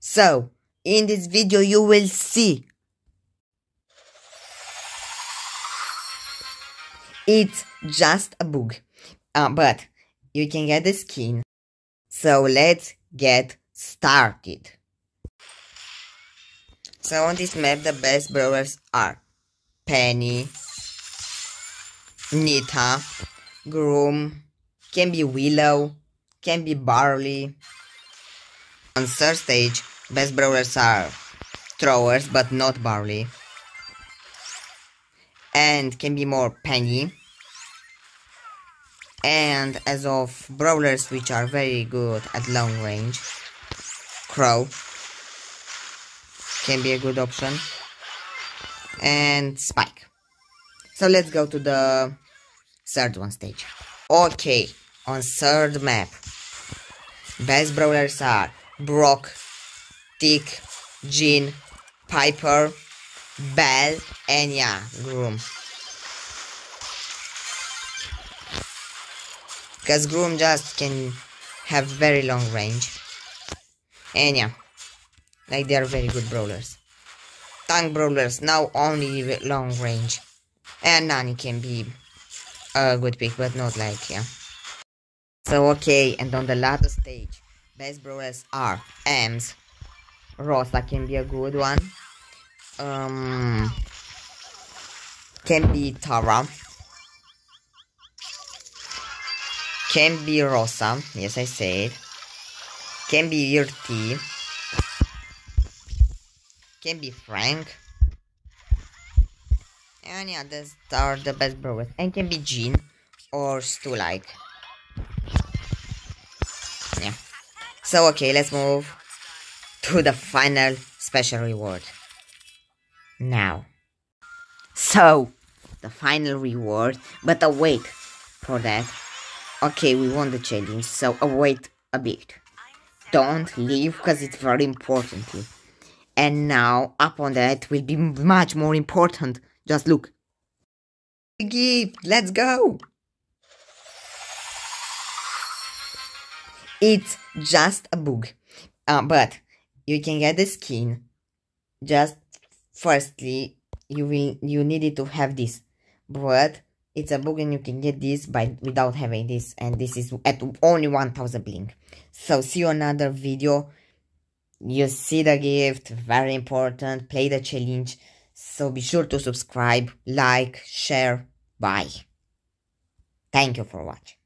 So, in this video you will see It's just a bug, uh, but you can get the skin. So let's get started. So on this map the best brawlers are Penny, Nita, Grom, can be Willow, can be Barley. On third stage, best brawlers are Throwers but not Barley. And can be more Penny. And as of brawlers which are very good at long range, Crow can be a good option. And Spike. So let's go to the third one stage. Okay, on third map, best brawlers are Brock, Tick, Gene, Piper, Belle, and yeah, Grom. Because Grom just can have very long range. And yeah, like they are very good brawlers. Tank brawlers now only long range. And Nani can be a good pick, but not like, yeah. So okay, and on the latter stage, best brawlers are Emz. Rosa can be a good one. Um, can be Tara. Can be Rosa, yes I said. Can be Yurti. Can be Frank. And yeah, are the best brawlers. And can be Gene or Stu like. Yeah. So okay, let's move to the final special reward. Now. So, the final reward, but await for that. Okay, we won the challenge, so await a bit. Don't leave, because it's very important. And now, upon that, will be much more important. Just look. Gift, let's go! It's just a bug. Uh, but you can get the skin. Just firstly, you will you needed to have this. But it's a bug and you can get this by without having this and this is at only 1000 bling. So see you another video. You see the gift, very important. Play the challenge. So be sure to subscribe, like, share. Bye. Thank you for watching.